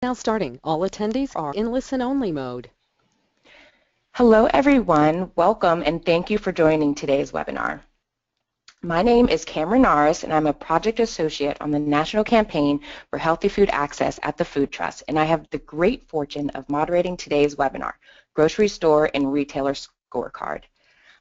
Now starting, all attendees are in listen-only mode. Hello everyone, welcome and thank you for joining today's webinar. My name is Cameron Norris and I'm a project associate on the national campaign for healthy food access at the Food Trust and I have the great fortune of moderating today's webinar, Grocery Store and Retailer Scorecard.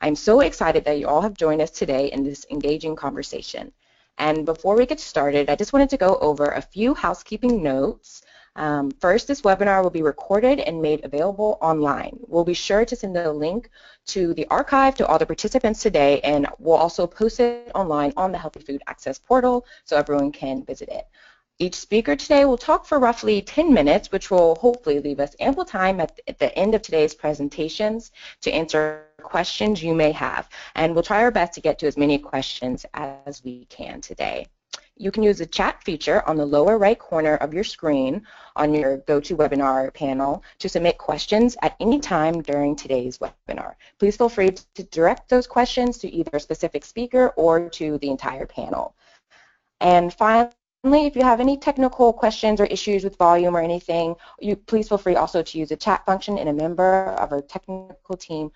I'm so excited that you all have joined us today in this engaging conversation. And before we get started, I just wanted to go over a few housekeeping notes um, first, this webinar will be recorded and made available online. We'll be sure to send a link to the archive to all the participants today, and we'll also post it online on the Healthy Food Access portal so everyone can visit it. Each speaker today will talk for roughly 10 minutes, which will hopefully leave us ample time at the end of today's presentations to answer questions you may have. And we'll try our best to get to as many questions as we can today you can use the chat feature on the lower right corner of your screen on your GoToWebinar panel to submit questions at any time during today's webinar. Please feel free to direct those questions to either a specific speaker or to the entire panel. And finally, if you have any technical questions or issues with volume or anything, you please feel free also to use the chat function and a member of our technical team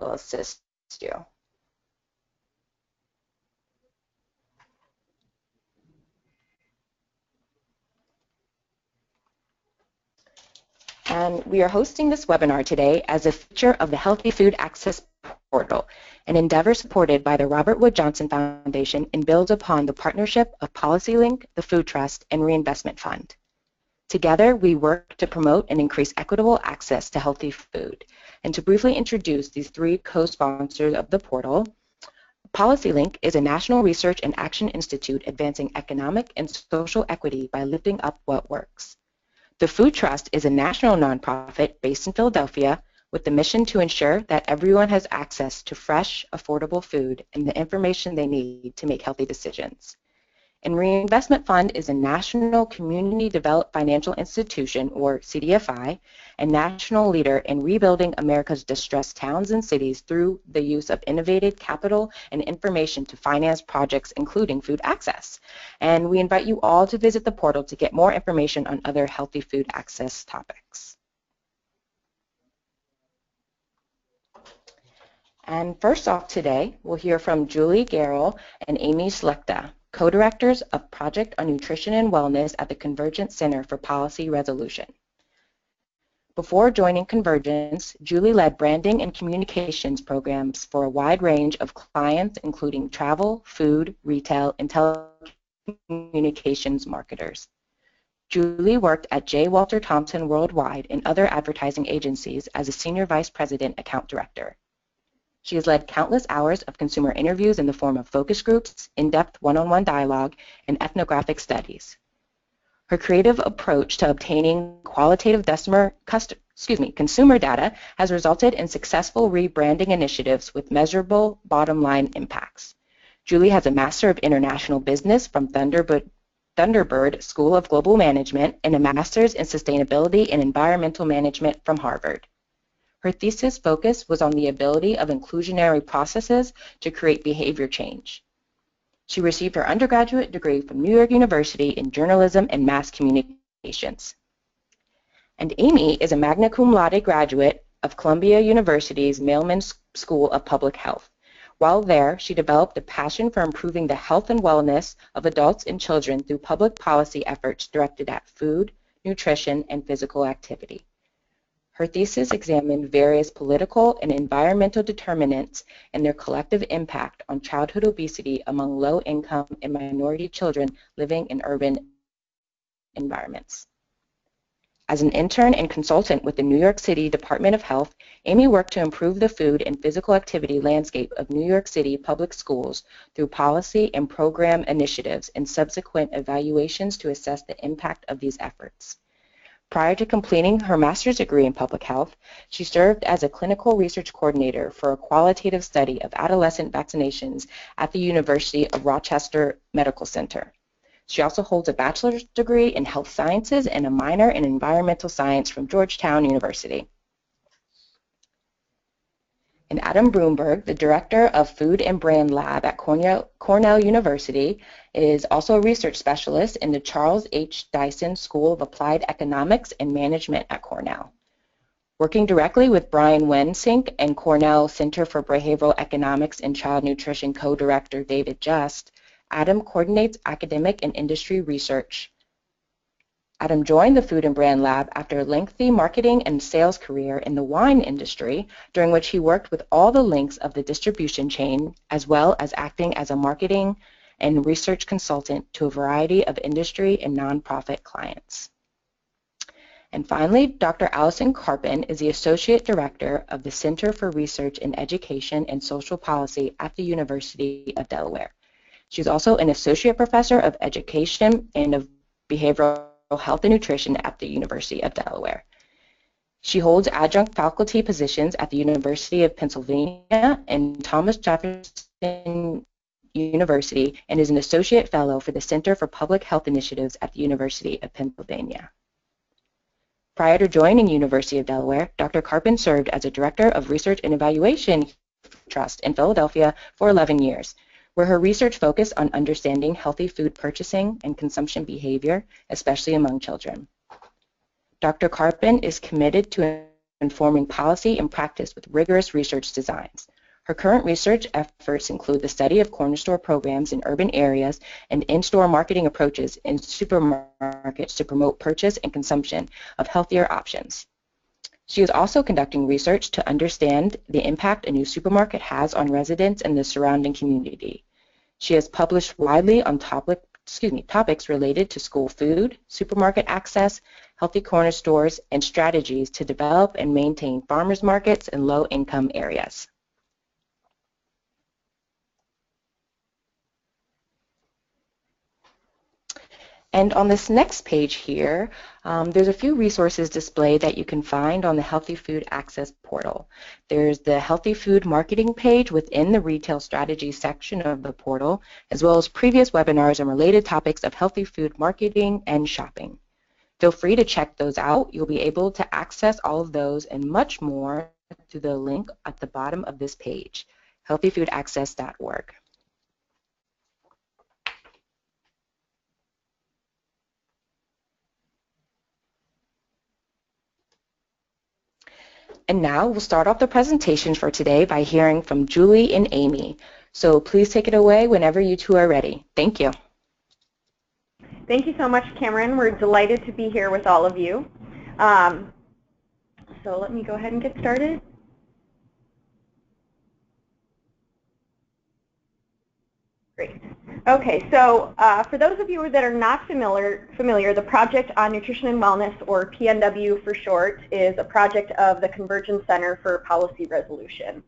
will assist you. And we are hosting this webinar today as a feature of the Healthy Food Access Portal, an endeavor supported by the Robert Wood Johnson Foundation and builds upon the partnership of PolicyLink, the Food Trust, and Reinvestment Fund. Together, we work to promote and increase equitable access to healthy food. And to briefly introduce these three co-sponsors of the portal, PolicyLink is a national research and action institute advancing economic and social equity by lifting up what works. The Food Trust is a national nonprofit based in Philadelphia with the mission to ensure that everyone has access to fresh, affordable food and the information they need to make healthy decisions. And Reinvestment Fund is a national community developed financial institution, or CDFI, and national leader in rebuilding America's distressed towns and cities through the use of innovative capital and information to finance projects including food access. And we invite you all to visit the portal to get more information on other healthy food access topics. And first off today, we'll hear from Julie Garrell and Amy Slechta co-directors of Project on Nutrition and Wellness at the Convergence Center for Policy Resolution. Before joining Convergence, Julie led branding and communications programs for a wide range of clients including travel, food, retail, and telecommunications marketers. Julie worked at J. Walter Thompson Worldwide and other advertising agencies as a Senior Vice President Account Director. She has led countless hours of consumer interviews in the form of focus groups, in-depth one-on-one dialogue, and ethnographic studies. Her creative approach to obtaining qualitative customer, excuse me, consumer data has resulted in successful rebranding initiatives with measurable bottom-line impacts. Julie has a Master of International Business from Thunderbird, Thunderbird School of Global Management and a Master's in Sustainability and Environmental Management from Harvard. Her thesis focus was on the ability of inclusionary processes to create behavior change. She received her undergraduate degree from New York University in journalism and mass communications. And Amy is a magna cum laude graduate of Columbia University's Mailman School of Public Health. While there, she developed a passion for improving the health and wellness of adults and children through public policy efforts directed at food, nutrition, and physical activity. Her thesis examined various political and environmental determinants and their collective impact on childhood obesity among low-income and minority children living in urban environments. As an intern and consultant with the New York City Department of Health, Amy worked to improve the food and physical activity landscape of New York City public schools through policy and program initiatives and subsequent evaluations to assess the impact of these efforts. Prior to completing her master's degree in public health, she served as a clinical research coordinator for a qualitative study of adolescent vaccinations at the University of Rochester Medical Center. She also holds a bachelor's degree in health sciences and a minor in environmental science from Georgetown University. And Adam Brumberg, the Director of Food and Brand Lab at Cornell, Cornell University, is also a research specialist in the Charles H. Dyson School of Applied Economics and Management at Cornell. Working directly with Brian Wansink and Cornell Center for Behavioral Economics and Child Nutrition co-director David Just, Adam coordinates academic and industry research. Adam joined the Food and Brand Lab after a lengthy marketing and sales career in the wine industry, during which he worked with all the links of the distribution chain, as well as acting as a marketing and research consultant to a variety of industry and nonprofit clients. And finally, Dr. Allison Karpyn is the Associate Director of the Center for Research in Education and Social Policy at the University of Delaware. She's also an Associate Professor of Education and of Behavioral Health and Nutrition at the University of Delaware. She holds adjunct faculty positions at the University of Pennsylvania and Thomas Jefferson University and is an associate fellow for the Center for Public Health Initiatives at the University of Pennsylvania. Prior to joining University of Delaware, Dr. Karpyn served as a Director of Research and Evaluation Trust in Philadelphia for 11 years where her research focused on understanding healthy food purchasing and consumption behavior, especially among children. Dr. Karpyn is committed to informing policy and practice with rigorous research designs. Her current research efforts include the study of corner store programs in urban areas and in-store marketing approaches in supermarkets to promote purchase and consumption of healthier options. She is also conducting research to understand the impact a new supermarket has on residents and the surrounding community. She has published widely on topic, excuse me, topics related to school food, supermarket access, healthy corner stores, and strategies to develop and maintain farmers markets in low-income areas. And on this next page here, um, there's a few resources displayed that you can find on the Healthy Food Access portal. There's the Healthy Food Marketing page within the Retail Strategy section of the portal, as well as previous webinars on related topics of healthy food marketing and shopping. Feel free to check those out. You'll be able to access all of those and much more through the link at the bottom of this page, healthyfoodaccess.org. And now we'll start off the presentation for today by hearing from Julie and Amy. So please take it away whenever you two are ready. Thank you. Thank you so much, Cameron. We're delighted to be here with all of you. Um, so let me go ahead and get started. Great. Okay, so uh, for those of you that are not familiar, familiar, the Project on Nutrition and Wellness, or PNW for short, is a project of the Convergence Center for Policy Resolution.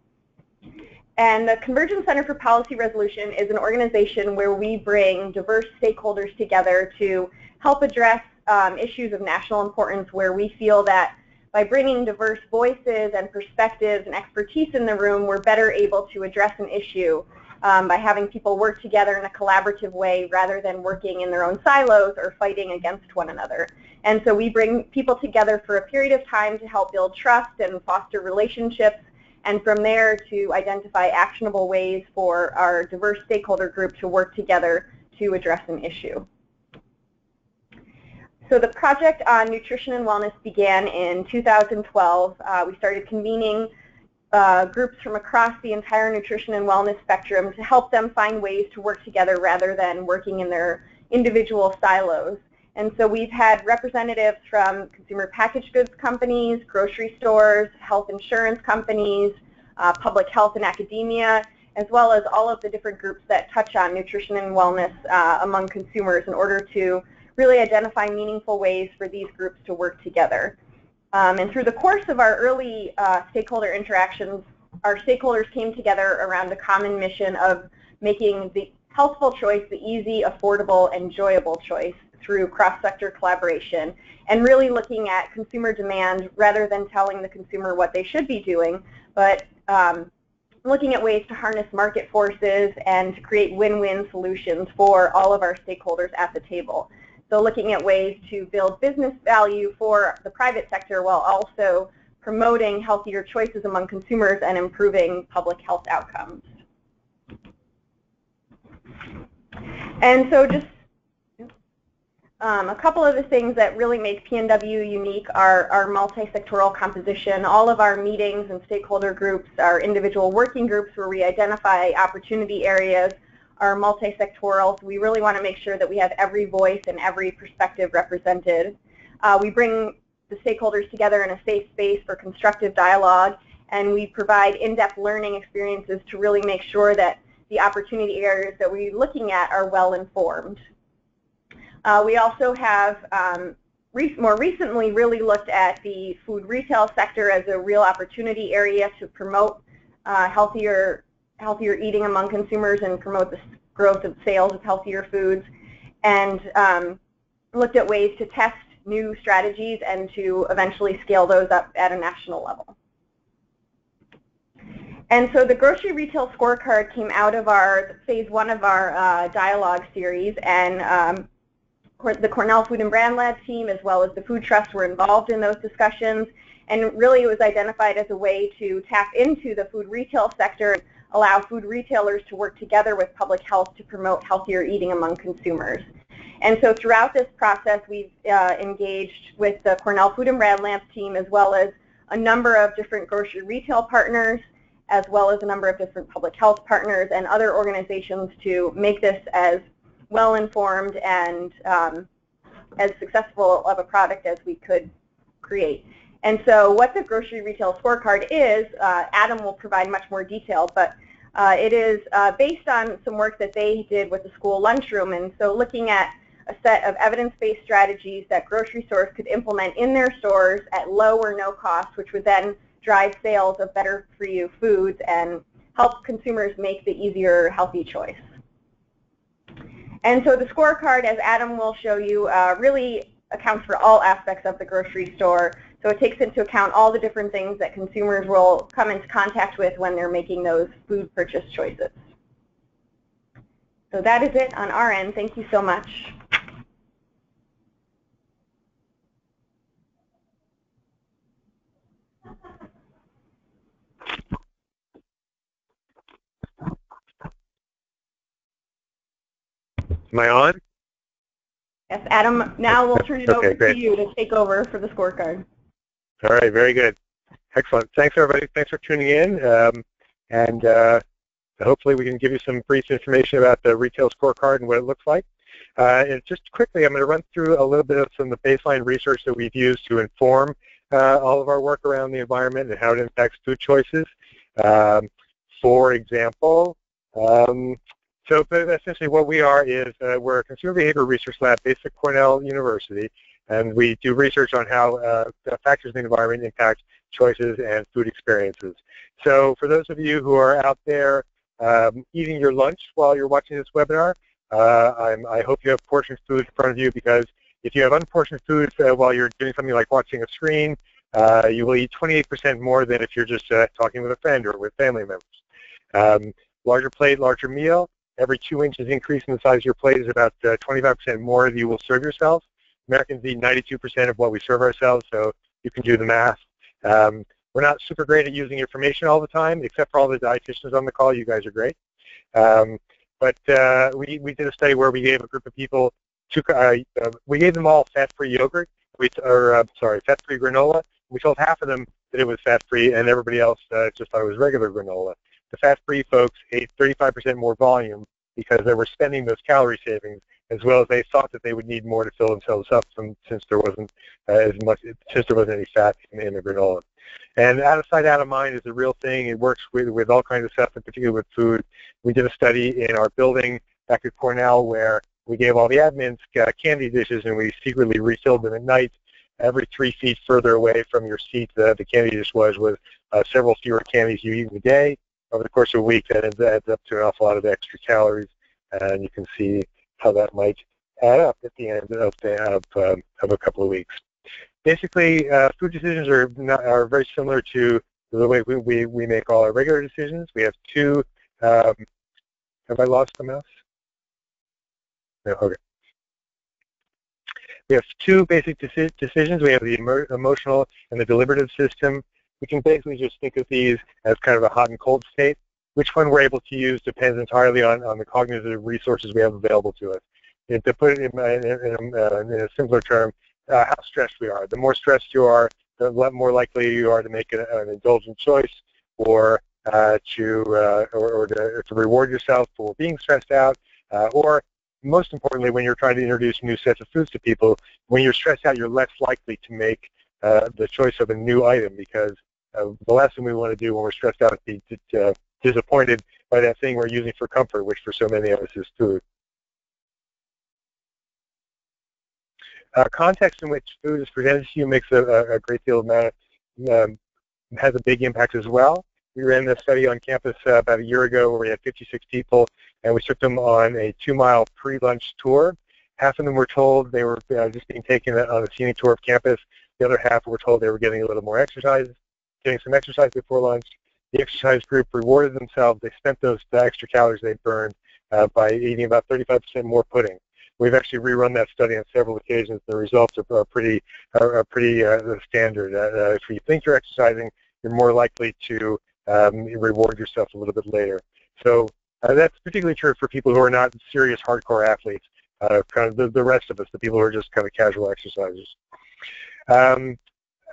And the Convergence Center for Policy Resolution is an organization where we bring diverse stakeholders together to help address um, issues of national importance where we feel that by bringing diverse voices and perspectives and expertise in the room, we're better able to address an issue um, by having people work together in a collaborative way rather than working in their own silos or fighting against one another. And so we bring people together for a period of time to help build trust and foster relationships and from there to identify actionable ways for our diverse stakeholder group to work together to address an issue. So the project on nutrition and wellness began in 2012. Uh, we started convening uh, groups from across the entire nutrition and wellness spectrum to help them find ways to work together rather than working in their individual silos. And so we've had representatives from consumer packaged goods companies, grocery stores, health insurance companies, uh, public health and academia, as well as all of the different groups that touch on nutrition and wellness uh, among consumers in order to really identify meaningful ways for these groups to work together. Um, and through the course of our early uh, stakeholder interactions, our stakeholders came together around a common mission of making the healthful choice the easy, affordable, enjoyable choice through cross-sector collaboration and really looking at consumer demand rather than telling the consumer what they should be doing, but um, looking at ways to harness market forces and to create win-win solutions for all of our stakeholders at the table. So looking at ways to build business value for the private sector while also promoting healthier choices among consumers and improving public health outcomes. And so just um, a couple of the things that really make PNW unique are our multi-sectoral composition. All of our meetings and stakeholder groups our individual working groups where we identify opportunity areas are multi-sectoral. So we really want to make sure that we have every voice and every perspective represented. Uh, we bring the stakeholders together in a safe space for constructive dialogue, and we provide in-depth learning experiences to really make sure that the opportunity areas that we're looking at are well informed. Uh, we also have um, re more recently really looked at the food retail sector as a real opportunity area to promote uh, healthier, healthier eating among consumers and promote the growth of sales of healthier foods, and um, looked at ways to test new strategies and to eventually scale those up at a national level. And so the grocery retail scorecard came out of our phase one of our uh, dialogue series, and um, the Cornell Food and Brand Lab team as well as the Food Trust were involved in those discussions. And really it was identified as a way to tap into the food retail sector allow food retailers to work together with public health to promote healthier eating among consumers. And so throughout this process, we've uh, engaged with the Cornell Food and Brand Lab team as well as a number of different grocery retail partners, as well as a number of different public health partners and other organizations to make this as well-informed and um, as successful of a product as we could create. And so what the grocery retail scorecard is, uh, Adam will provide much more detail, but uh, it is uh, based on some work that they did with the school lunchroom. And so looking at a set of evidence-based strategies that grocery stores could implement in their stores at low or no cost, which would then drive sales of better-for-you foods and help consumers make the easier, healthy choice. And so the scorecard, as Adam will show you, uh, really accounts for all aspects of the grocery store. So it takes into account all the different things that consumers will come into contact with when they're making those food purchase choices. So that is it on our end. Thank you so much. Am I on? Yes, Adam, now we'll turn it Okay, over great. to you to take over for the scorecard. All right, very good. Excellent. Thanks, everybody. Thanks for tuning in. Um, and uh, hopefully we can give you some brief information about the retail scorecard and what it looks like. Uh, and just quickly, I'm going to run through a little bit of some of the baseline research that we've used to inform uh, all of our work around the environment and how it impacts food choices. Um, for example, um, so essentially what we are is uh, we're a consumer behavior research lab based at Cornell University, and we do research on how uh, factors in the environment impact choices and food experiences. So for those of you who are out there um, eating your lunch while you're watching this webinar, uh, i hope you have portioned food in front of you because if you have unportioned food uh, while you're doing something like watching a screen, uh, you will eat 28% more than if you're just uh, talking with a friend or with family members. Um, larger plate, larger meal. Every two inches increase in the size of your plate is about 25% uh, more that you will serve yourself. Americans eat 92% of what we serve ourselves, so you can do the math. Um, we're not super great at using information all the time, except for all the dietitians on the call. You guys are great. Um, but uh, we, we did a study where we gave a group of people, two, uh, uh, we gave them all fat-free yogurt, we, or uh, sorry, fat-free granola. We told half of them that it was fat-free, and everybody else uh, just thought it was regular granola. The fat-free folks ate 35% more volume because they were spending those calorie savings as well as they thought that they would need more to fill themselves up from, since there wasn't uh, as much since there wasn't any fat in, in the granola. And out of sight, out of mind is a real thing. It works with, with all kinds of stuff, and particularly with food. We did a study in our building back at Cornell where we gave all the admins uh, candy dishes and we secretly refilled them at night. Every three feet further away from your seat, the, the candy dish was with uh, several fewer candies you eat in a day. Over the course of a week, that adds, adds up to an awful lot of extra calories, and you can see how that might add up at the end of, the, of, um, of a couple of weeks. Basically, uh, food decisions are, not, are very similar to the way we, we, we make all our regular decisions. We have two, um, have I lost the mouse? No, okay. We have two basic deci decisions. We have the emo emotional and the deliberative system. we can basically just think of these as kind of a hot and cold state. Which one we're able to use depends entirely on, on the cognitive resources we have available to us. And to put it in, in, in, uh, in a simpler term, uh, how stressed we are. The more stressed you are, the more likely you are to make an, an indulgent choice or uh, to uh, or, or, to, to, reward yourself for being stressed out, uh, or most importantly, when you're trying to introduce new sets of foods to people, when you're stressed out, you're less likely to make uh, the choice of a new item because uh, the last thing we want to do when we're stressed out is be uh, disappointed by that thing we're using for comfort, which for so many of us is food. Uh, context in which food is presented to you makes a, a great deal of of, um, has a big impact as well. We ran this study on campus uh, about a year ago where we had 56 people, and we took them on a two-mile pre-lunch tour. Half of them were told they were uh, just being taken on a scenic tour of campus. The other half were told they were getting a little more exercise, getting some exercise before lunch. The exercise group rewarded themselves. They spent those the extra calories they burned uh, by eating about 35% more pudding. We've actually rerun that study on several occasions. The results are, are pretty are, are pretty uh, standard. Uh, uh, if you think you're exercising, you're more likely to um, reward yourself a little bit later. So uh, that's particularly true for people who are not serious hardcore athletes. Uh, kind of the, the rest of us, the people who are just kind of casual exercisers. Um,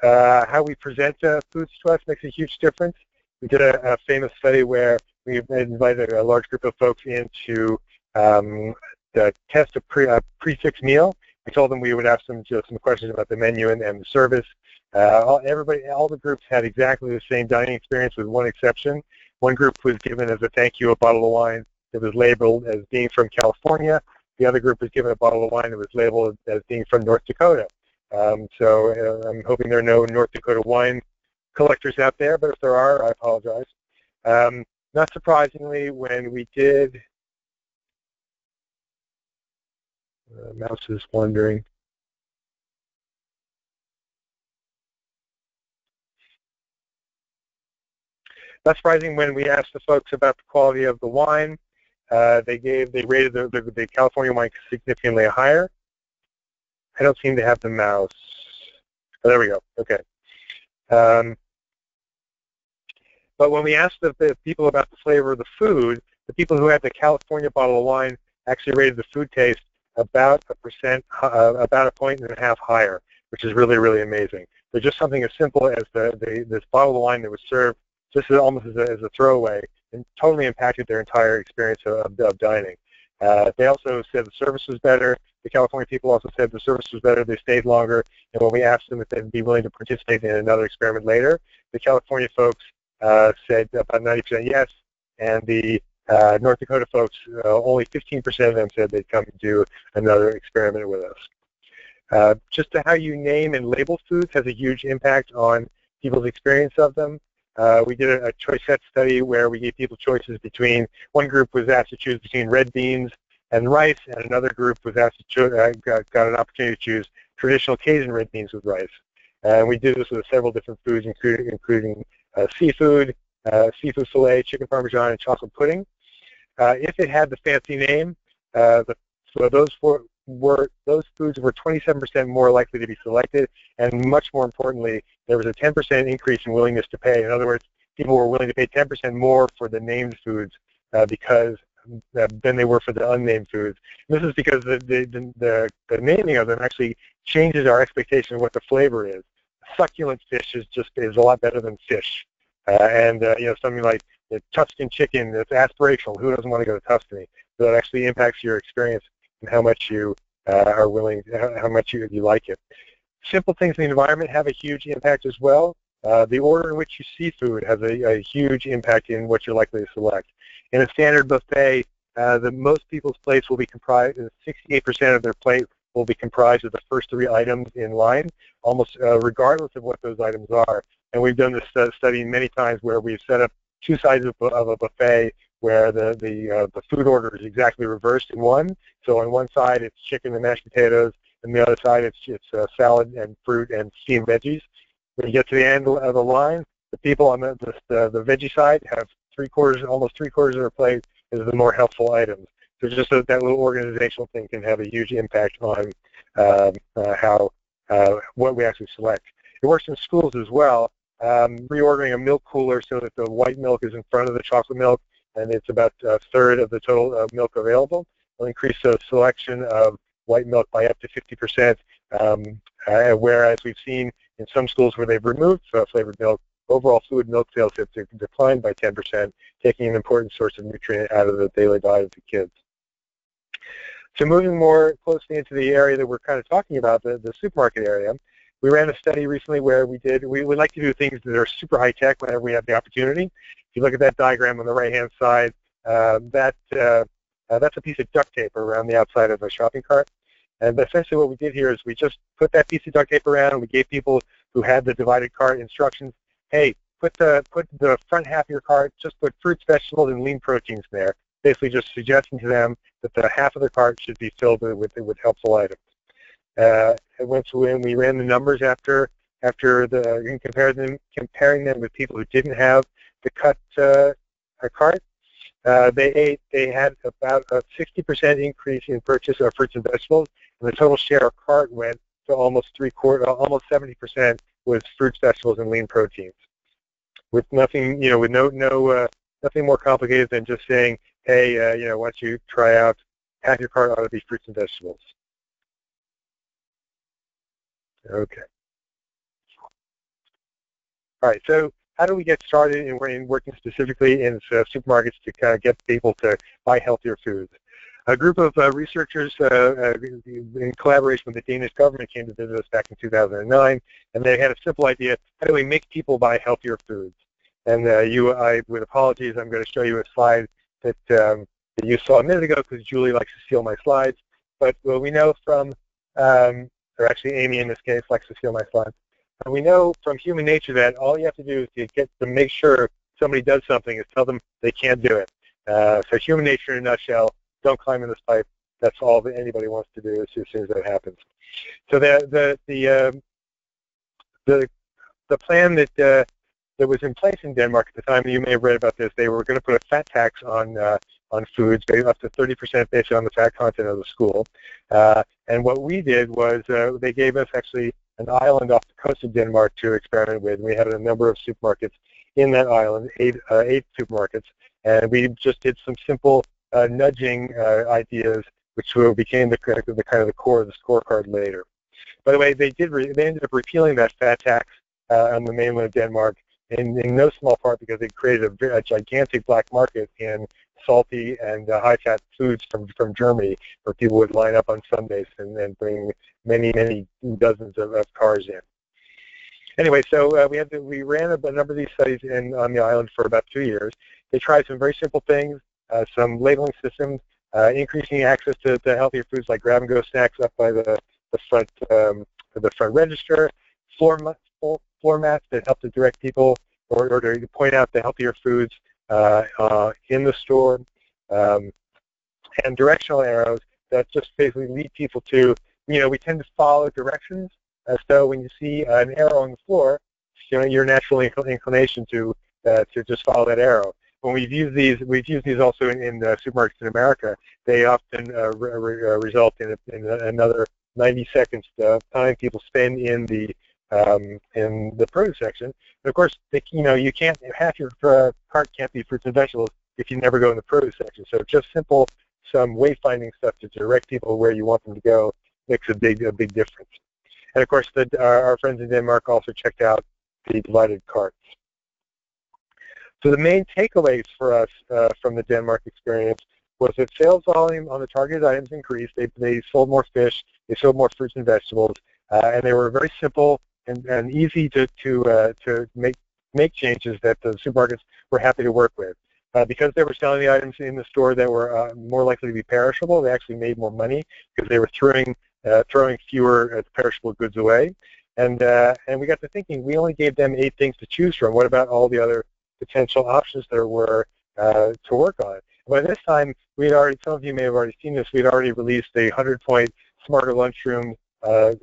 how we present foods to us makes a huge difference. We did a, a famous study where we invited a large group of folks in to um, uh, test a, pre, a prix fixe meal. We told them we would ask them just some questions about the menu and, and the service. Uh, all, everybody, all the groups had exactly the same dining experience with one exception. One group was given as a thank you a bottle of wine that was labeled as being from California. The other group was given a bottle of wine that was labeled as being from North Dakota. Um, so uh, I'm hoping there are no North Dakota wine collectors out there, but if there are, I apologize. Um, not surprisingly, when we did Uh, mouse is wandering. Not surprising when we asked the folks about the quality of the wine, uh, they gave they rated the, the, the, California wine significantly higher. I don't seem to have the mouse. Oh, there we go. Okay. Um, but when we asked the, the, people about the flavor of the food, the people who had the California bottle of wine actually rated the food taste about a percent, uh, about a point and a half higher, which is really, really amazing. So just something as simple as the, the this bottle of wine that was served just as, almost as a, as a throwaway and totally impacted their entire experience of, of dining. Uh, they also said the service was better. The California people also said the service was better. They stayed longer. And when we asked them if they'd be willing to participate in another experiment later, the California folks said about 90% yes, and the uh, North Dakota folks, uh, only 15% of them said they'd come do another experiment with us. Uh, just how you name and label foods has a huge impact on people's experience of them. Uh, we did a, a, choice set study where we gave people choices between, one group was asked to choose between red beans and rice, and another group was asked to choose, uh, got, got, an opportunity to choose traditional Cajun red beans with rice. And we did this with several different foods, including, including uh, seafood, seafood fillet, chicken parmesan, and chocolate pudding. Uh, if it had the fancy name, uh, the, so those four were those foods were 27% more likely to be selected, and much more importantly, there was a 10% increase in willingness to pay. In other words, people were willing to pay 10% more for the named foods uh, because uh, than they were for the unnamed foods. And this is because the, the, the, the, naming of them actually changes our expectation of what the flavor is. Succulent fish is just is a lot better than fish, uh, and uh, you know something like the Tuscan chicken, it's aspirational. Who doesn't want to go to Tuscany? So it actually impacts your experience and how much you uh, are willing, how much you, you like it. Simple things in the environment have a huge impact as well. Uh, the order in which you see food has a, a, huge impact in what you're likely to select. In a standard buffet, uh, the most people's plates will be comprised, 68% of their plate will be comprised of the first three items in line, almost uh, regardless of what those items are. And we've done this study many times where we've set up two sides of, of a buffet where the the uh, the food order is exactly reversed in one. So on one side it's chicken and mashed potatoes, and the other side it's it's uh, salad and fruit and steamed veggies. When you get to the end of the line, the people on the the, the veggie side have three quarters, almost three quarters of their plate is the more helpful items. So just so that little organizational thing can have a huge impact on um, uh, how uh, what we actually select. It works in schools as well. um, reordering a milk cooler so that the white milk is in front of the chocolate milk, and it's about a third of the total uh, milk available. We'll increase the selection of white milk by up to 50%, um, uh, whereas we've seen in some schools where they've removed uh, flavored milk, overall fluid milk sales have declined by 10%, taking an important source of nutrient out of the daily diet of the kids. So moving more closely into the area that we're kind of talking about, the, the supermarket area, we ran a study recently where we did, we would like to do things that are super high tech whenever we have the opportunity. If you look at that diagram on the right hand side, uh, that, uh, uh, that's a piece of duct tape around the outside of a shopping cart. And essentially what we did here is we just put that piece of duct tape around and we gave people who had the divided cart instructions, hey, put the, put the front half of your cart, just put fruits, vegetables, and lean proteins there basically just suggesting to them that the half of the cart should be filled with, with helpful items. Uh, once when we ran the numbers after after the compared them comparing them with people who didn't have the cut uh, cart, uh, they ate they had about a 60% increase in purchase of fruits and vegetables, and the total share of cart went to almost three quarter, almost 70% was fruits, vegetables, and lean proteins. With nothing, you know, with no no uh, nothing more complicated than just saying, hey, uh, you know, don't you try out half your cart ought to be fruits and vegetables. Okay. All right, so how do we get started in, in working specifically in uh, supermarkets to kind of get people to buy healthier foods? A group of uh, researchers uh, uh in collaboration with the Danish government came to visit us back in 2009, and they had a simple idea, how do we make people buy healthier foods? And uh, you, I, with apologies, I'm going to show you a slide that, um, that you saw a minute ago because Julie likes to steal my slides. But what we know from, um, or actually Amy in this case likes to steal my slides. And we know from human nature that all you have to do is to get to make sure somebody does something is tell them they can't do it. Uh, so human nature in a nutshell, don't climb in this pipe. That's all that anybody wants to do as soon as that happens. So the the the um, the the plan that uh, that was in place in Denmark at the time, you may have read about this, they were going to put a fat tax on uh, on foods, up to 30% based on the fat content of the school. Uh, and what we did was uh, they gave us actually an island off the coast of Denmark to experiment with. We had a number of supermarkets in that island, eight, uh, eight supermarkets, and we just did some simple uh, nudging uh, ideas, which became the, the kind of the core of the scorecard later. By the way, they did they ended up repealing that fat tax on the mainland of Denmark, in, in no small part because they created a, a gigantic black market in salty and uh, high-fat foods from from Germany, where people would line up on Sundays and, then bring many many dozens of, of cars in. Anyway, so uh, we had to, we ran a, a, number of these studies in on the island for about two years. They tried some very simple things, uh, some labeling systems, uh, increasing access to, to healthier foods like grab-and-go snacks up by the the front um, the front register, floor floor mats that help to direct people or, or to point out the healthier foods uh, uh, in the store, um, and directional arrows that just basically lead people to, you know, we tend to follow directions. Uh, so when you see an arrow on the floor, you know, your natural inclination to to just follow that arrow. When we've used these, we've used these also in, in uh, supermarkets in America. They often uh, re result in, in another 90 seconds of time people spend in the um, in the produce section. And of course, they, you know, you can't half your uh, cart can't be fruits and vegetables if you never go in the produce section. So just simple some wayfinding stuff to direct people where you want them to go makes a big a big difference. And of course, the, our, our friends in Denmark also checked out the divided carts. So the main takeaways for us uh, from the Denmark experience was that sales volume on the targeted items increased. They, they sold more fish, they sold more fruits and vegetables, uh, and they were very simple and, and easy to to uh, to make make changes that the supermarkets were happy to work with. Uh, because they were selling the items in the store that were uh, more likely to be perishable, they actually made more money because they were throwing uh, throwing fewer uh, perishable goods away. And uh, and we got to thinking, we only gave them eight things to choose from. What about all the other potential options there were uh, to work on? By this time, we had already, some of you may have already seen this, we'd already released a 100-point Smarter Lunchroom uh,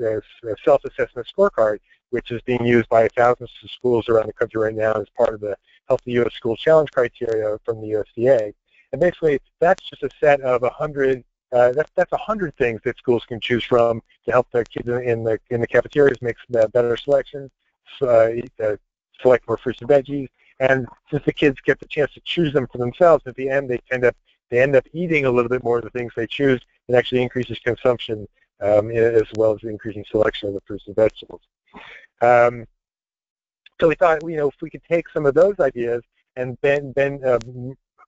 self-assessment scorecard, which is being used by thousands of schools around the country right now as part of the Healthy U.S. School Challenge criteria from the USDA. And basically, that's just a set of 100 uh, that's that's a hundred things that schools can choose from to help their kids in the in the cafeterias make better selections, uh, uh, select more fruits and veggies. And since the kids get the chance to choose them for themselves, at the end they end up they end up eating a little bit more of the things they choose. It actually increases consumption um, as well as increasing selection of the fruits and vegetables. Um, so we thought, you know, if we could take some of those ideas and then, then uh,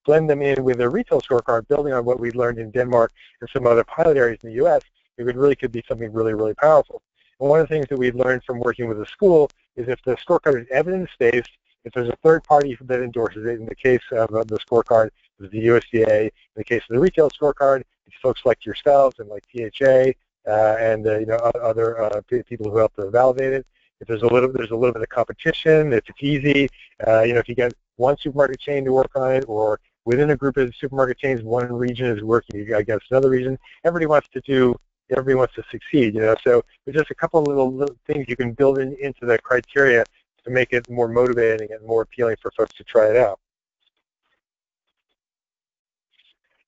blend them in with a retail scorecard, building on what we learned in Denmark and some other pilot areas in the U.S., it really could be something really, really powerful. And one of the things that we've learned from working with the school is if the scorecard is evidence-based, if there's a third party that endorses it, in the case of uh, the scorecard, the USDA. In the case of the retail scorecard, it's folks like yourselves and like THA and uh, you know other uh, people who help to validate it. If there's a little there's a little bit of competition, if it's easy, uh, you know if you get one supermarket chain to work on it, or within a group of supermarket chains, one region is working against another region. Everybody wants to do everybody wants to succeed, you know. So there's just a couple of little, little things you can build in, into the criteria to make it more motivating and more appealing for folks to try it out.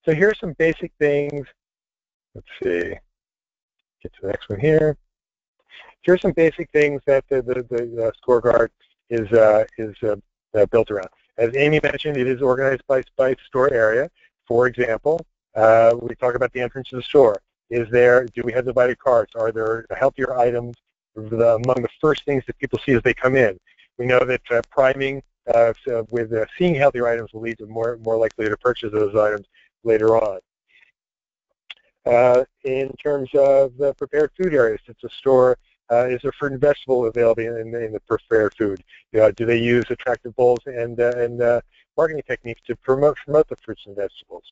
So here are some basic things. Let's see. Get to the next one here. Here are some basic things that the, the, the scorecard is, uh, is uh, uh, built around. As Amy mentioned, it is organized by, by store area. For example, uh, we talk about the entrance to the store. Is there, do we have divided carts? Are there healthier items the, among the first things that people see as they come in? We know that uh, priming uh, so with uh, seeing healthier items will lead to more, more likely to purchase those items later on. Uh, in terms of the prepared food areas, since a store uh, is there fruit and vegetable available in, in the prepared food? You know, do they use attractive bowls and, uh, and uh, marketing techniques to promote, promote the fruits and vegetables?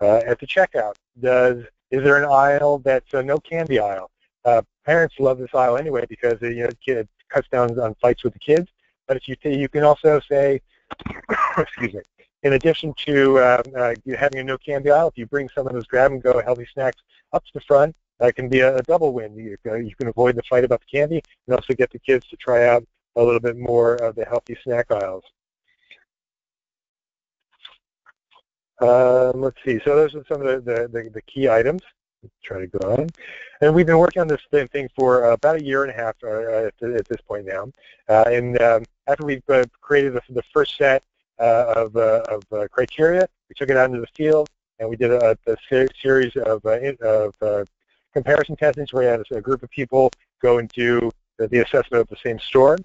Uh, at the checkout, does is there an aisle that's a no candy aisle? Uh, parents love this aisle anyway because it, you know, it cuts down on fights with the kids. But if you you can also say, excuse me, in addition to uh, uh, having a no candy aisle, if you bring some of those grab and go healthy snacks up to the front, that can be a, a double win. You, uh, you can avoid the fight about the candy and also get the kids to try out a little bit more of the healthy snack aisles. Um, let's see. So those are some of the, the, the key items. Let's try to go on. And we've been working on this thing for about a year and a half uh, at, this point now. Uh, and um, after we've uh, created the, the, first set of, uh, of criteria, we took it out into the field and we did a, a series of, of comparison testing where we had a group of people go and do the, the assessment of the same store.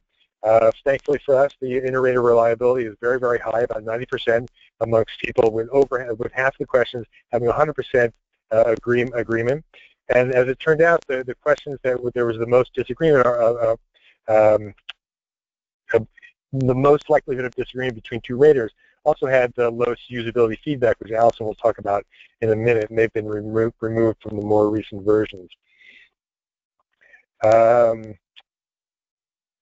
Uh, thankfully for us, the inter-rater reliability is very, very high, about 90% amongst people with over with half the questions having 100% uh, agree, agreement. And as it turned out, the, the questions that there was the most disagreement are uh, uh um, uh, the most likelihood of disagreement between two raters also had the lowest usability feedback, which Allison will talk about in a minute, and they've been remo removed from the more recent versions. Um,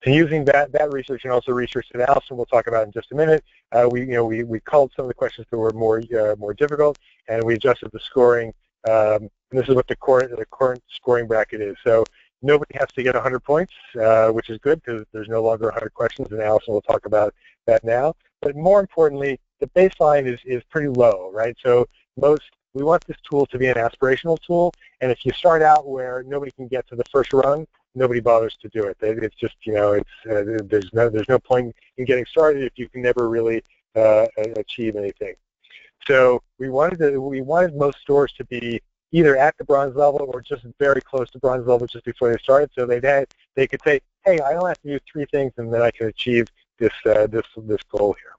and using that, that research and also research that Allison will talk about in just a minute, uh, we, you know, we, we called some of the questions that were more, uh, more difficult, and we adjusted the scoring. Um, and this is what the current, the current scoring bracket is. So nobody has to get 100 points, uh, which is good because there's no longer 100 questions, and Allison will talk about that now. But more importantly, the baseline is, is pretty low, right? So most we want this tool to be an aspirational tool, and if you start out where nobody can get to the first rung, nobody bothers to do it. It's just you know it's uh, there's no there's no point in getting started if you can never really uh, achieve anything. So we wanted to, we wanted most stores to be either at the bronze level or just very close to bronze level just before they started, so they had they could say, hey, I only have to do three things and then I can achieve this uh, this this goal here.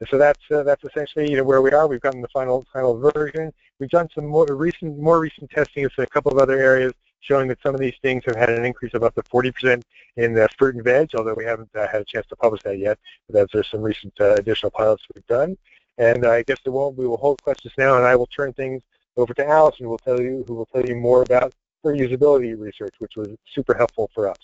And so that's uh, that's essentially you know where we are. We've gotten the final final version. We've done some more recent more recent testing in a couple of other areas showing that some of these things have had an increase of up to 40% in the fruit and veg, although we haven't uh, had a chance to publish that yet. But there's some recent uh, additional pilots we've done. And I guess we will hold questions now, and I will turn things over to Allison, who will tell you who will tell you more about her usability research, which was super helpful for us.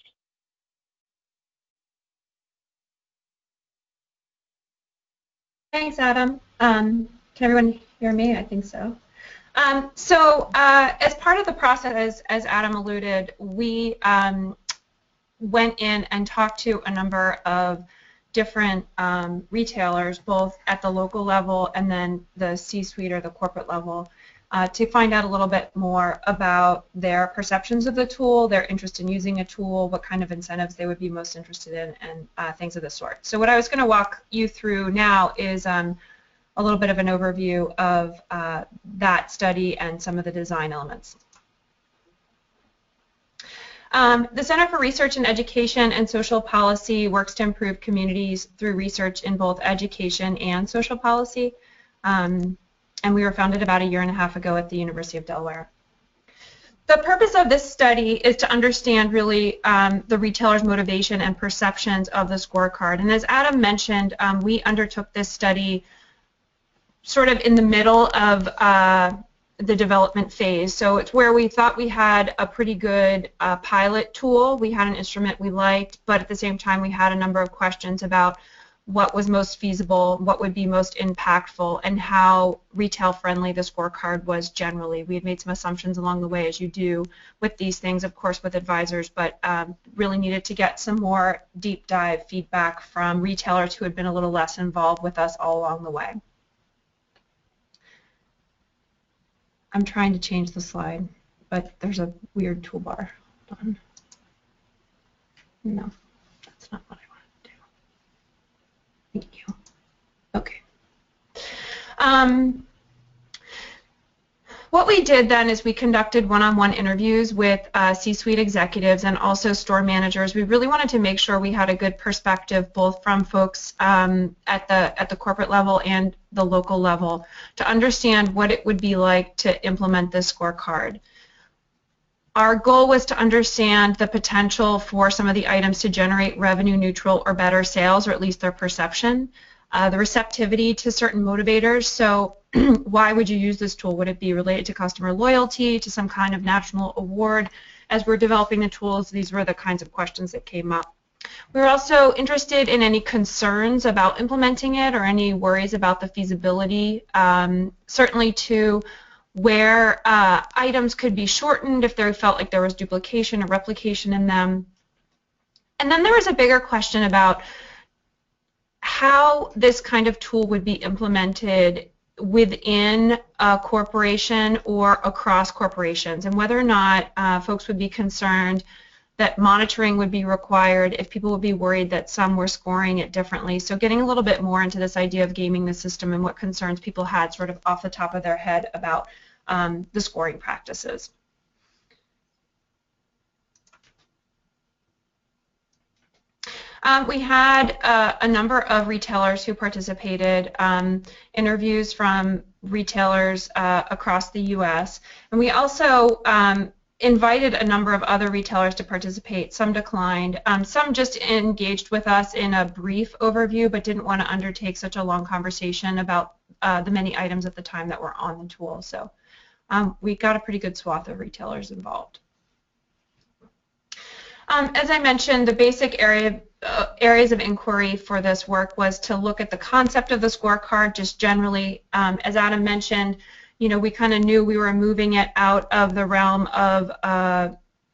Thanks, Adam. Um, can everyone hear me? I think so. Um, so uh, as part of the process, as, as Adam alluded, we um, went in and talked to a number of different um, retailers, both at the local level and then the C-suite or the corporate level. uh, to find out a little bit more about their perceptions of the tool, their interest in using a tool, what kind of incentives they would be most interested in, and uh, things of the sort. So what I was going to walk you through now is um, a little bit of an overview of uh, that study and some of the design elements. Um, the Center for Research in Education and Social Policy works to improve communities through research in both education and social policy. Um, and we were founded about a year and a half ago at the University of Delaware. The purpose of this study is to understand really um, the retailer's motivation and perceptions of the scorecard. And as Adam mentioned, um, we undertook this study sort of in the middle of uh, the development phase. So it's where we thought we had a pretty good uh, pilot tool. We had an instrument we liked, but at the same time we had a number of questions about what was most feasible, what would be most impactful, and how retail friendly the scorecard was generally. We had made some assumptions along the way, as you do with these things, of course, with advisors, but um, really needed to get some more deep dive feedback from retailers who had been a little less involved with us all along the way. I'm trying to change the slide, but there's a weird toolbar. Hold on. No, that's not what I want to do. Thank you. Okay. Um, what we did then is we conducted one-on-one interviews with uh, C-suite executives and also store managers. We really wanted to make sure we had a good perspective both from folks um, at the at the corporate level and the local level to understand what it would be like to implement this scorecard. Our goal was to understand the potential for some of the items to generate revenue neutral or better sales, or at least their perception. Uh, the receptivity to certain motivators. So why would you use this tool? Would it be related to customer loyalty, to some kind of national award? As we're developing the tools, these were the kinds of questions that came up. We were also interested in any concerns about implementing it or any worries about the feasibility, um, certainly to where uh, items could be shortened if they felt like there was duplication or replication in them. And then there was a bigger question about how this kind of tool would be implemented within a corporation or across corporations and whether or not uh, folks would be concerned that monitoring would be required if people would be worried that some were scoring it differently. So getting a little bit more into this idea of gaming the system and what concerns people had sort of off the top of their head about um, the scoring practices. Um, we had uh, a number of retailers who participated, um, interviews from retailers uh, across the U.S., and we also um, invited a number of other retailers to participate. Some declined. Um, some just engaged with us in a brief overview but didn't want to undertake such a long conversation about uh, the many items at the time that were on the tool. So um, we got a pretty good swath of retailers involved. Um, as I mentioned, the basic area, areas of inquiry for this work was to look at the concept of the scorecard just generally. Um, as Adam mentioned, you know, we kind of knew we were moving it out of the realm of uh,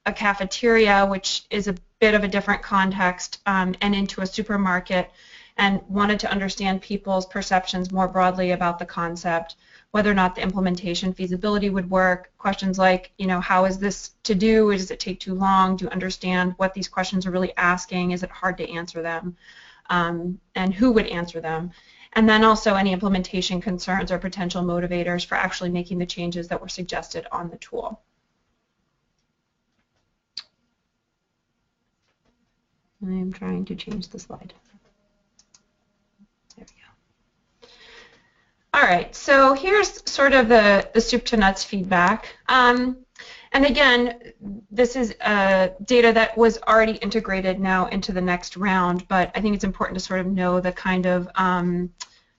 a cafeteria, which is a bit of a different context, um, and into a supermarket, and wanted to understand people's perceptions more broadly about the concept whether or not the implementation feasibility would work, questions like, you know, how is this to do, does it take too long, do you understand what these questions are really asking, is it hard to answer them, um, and who would answer them. And then also any implementation concerns or potential motivators for actually making the changes that were suggested on the tool. I'm trying to change the slide. All right, so here's sort of the, the soup to nuts feedback. Um, and again, this is uh, data that was already integrated now into the next round, but I think it's important to sort of know the kind of um,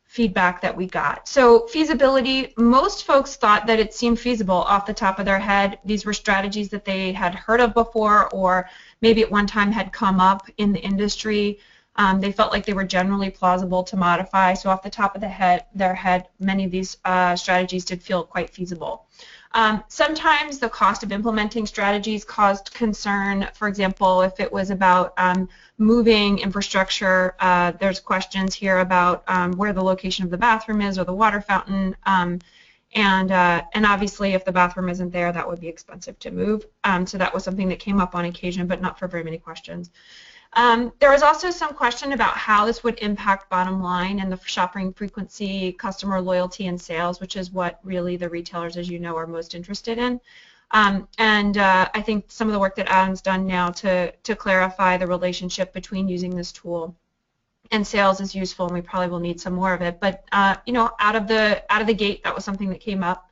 feedback that we got. So feasibility, most folks thought that it seemed feasible off the top of their head. These were strategies that they had heard of before or maybe at one time had come up in the industry. Um, they felt like they were generally plausible to modify, so off the top of the head, their head, many of these uh, strategies did feel quite feasible. Um, sometimes the cost of implementing strategies caused concern. For example, if it was about um, moving infrastructure, uh, there's questions here about um, where the location of the bathroom is or the water fountain. Um, And, uh, and obviously, if the bathroom isn't there, that would be expensive to move. Um, so that was something that came up on occasion, but not for very many questions. Um, there was also some question about how this would impact bottom line and the shopping frequency, customer loyalty, and sales, which is what really the retailers, as you know, are most interested in. Um, and uh, I think some of the work that Adam's done now to, to clarify the relationship between using this tool and sales is useful, and we probably will need some more of it. But uh, you know, out of the out of the gate, that was something that came up.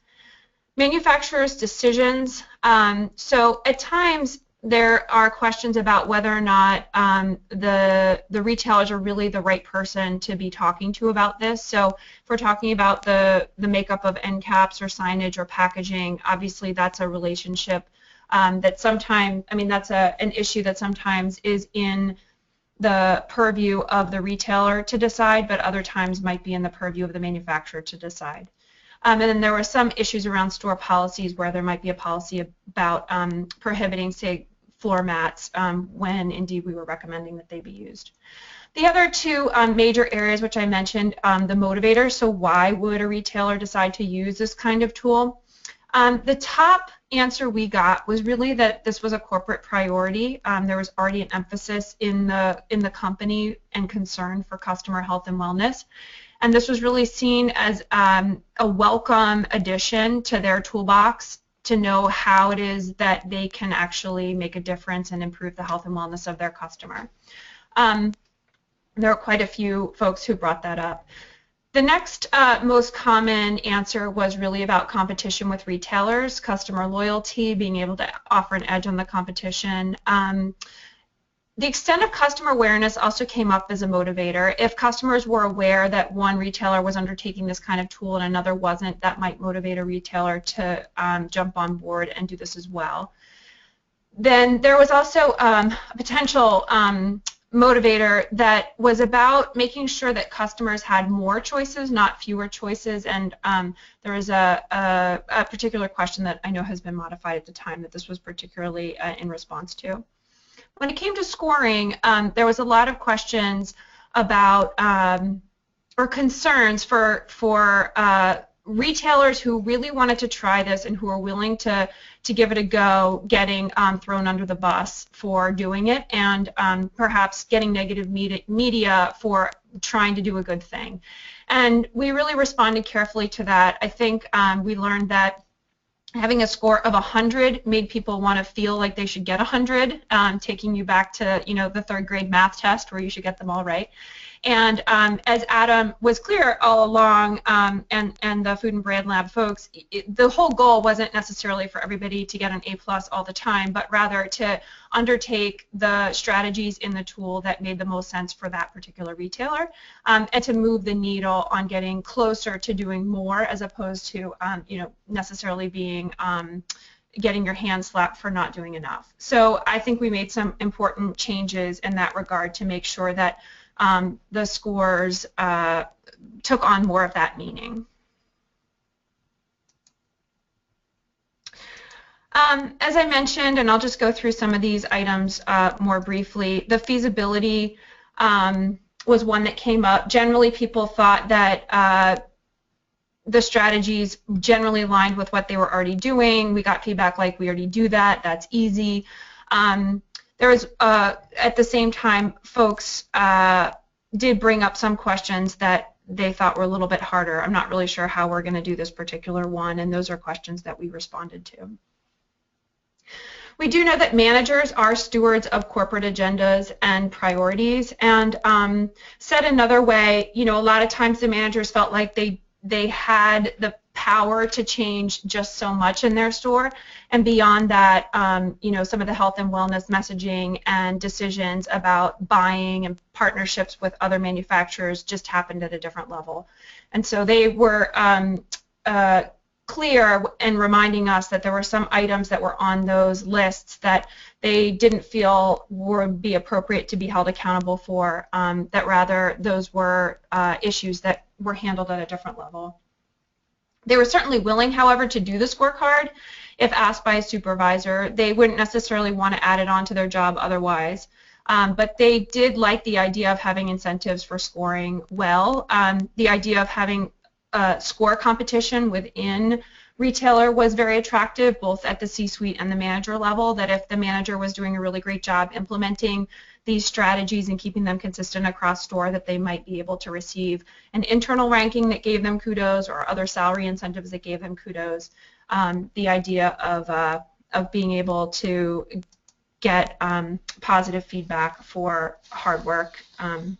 Manufacturers' decisions. Um, so at times, there are questions about whether or not um, the the retailers are really the right person to be talking to about this. So if we're talking about the the makeup of end caps or signage or packaging, obviously that's a relationship um, that sometimes I mean that's a an issue that sometimes is in the purview of the retailer to decide, but other times might be in the purview of the manufacturer to decide. Um, and then there were some issues around store policies where there might be a policy about um, prohibiting, say, floor mats um, when indeed we were recommending that they be used. The other two um, major areas which I mentioned, um, the motivators, so why would a retailer decide to use this kind of tool? Um, the top answer we got was really that this was a corporate priority. Um, there was already an emphasis in the in the company and concern for customer health and wellness, and this was really seen as um, a welcome addition to their toolbox to know how it is that they can actually make a difference and improve the health and wellness of their customer. Um, there are quite a few folks who brought that up. The next uh, most common answer was really about competition with retailers, customer loyalty, being able to offer an edge on the competition. Um, the extent of customer awareness also came up as a motivator. If customers were aware that one retailer was undertaking this kind of tool and another wasn't, that might motivate a retailer to um, jump on board and do this as well. Then there was also um, a potential um, motivator that was about making sure that customers had more choices, not fewer choices. And um, there was a, a, a, particular question that I know has been modified at the time that this was particularly uh, in response to. When it came to scoring, um, there was a lot of questions about um, or concerns for for uh, retailers who really wanted to try this and who are willing to to give it a go, getting um, thrown under the bus for doing it, and um, perhaps getting negative media, media for trying to do a good thing. And we really responded carefully to that. I think um, we learned that having a score of 100 made people want to feel like they should get 100, um, taking you back to you know the third grade math test where you should get them all right. And um, as Adam was clear all along, um, and and the Food and Brand Lab folks, it, the whole goal wasn't necessarily for everybody to get an A plus all the time, but rather to undertake the strategies in the tool that made the most sense for that particular retailer, um, and to move the needle on getting closer to doing more, as opposed to um, you know necessarily being um, getting your hands slapped for not doing enough. So I think we made some important changes in that regard to make sure that um, the scores uh, took on more of that meaning. Um, as I mentioned, and I'll just go through some of these items uh, more briefly, the feasibility um, was one that came up. Generally, people thought that uh, the strategies generally aligned with what they were already doing. We got feedback like, we already do that, that's easy. Um, there was, uh, at the same time, folks uh, did bring up some questions that they thought were a little bit harder. I'm not really sure how we're going to do this particular one, and those are questions that we responded to. We do know that managers are stewards of corporate agendas and priorities, and um, said another way, you know, a lot of times the managers felt like they they had the power to change just so much in their store. And beyond that, um, you know, some of the health and wellness messaging and decisions about buying and partnerships with other manufacturers just happened at a different level. And so they were um, uh, clear in reminding us that there were some items that were on those lists that they didn't feel would be appropriate to be held accountable for, um, that rather those were uh, issues that were handled at a different level. They were certainly willing, however, to do the scorecard if asked by a supervisor. They wouldn't necessarily want to add it on to their job otherwise. Um, but they did like the idea of having incentives for scoring well, um, the idea of having uh, score competition within retailer was very attractive, both at the C-suite and the manager level, that if the manager was doing a really great job implementing these strategies and keeping them consistent across store, that they might be able to receive an internal ranking that gave them kudos or other salary incentives that gave them kudos. Um, the idea of, uh, of being able to get um, positive feedback for hard work um,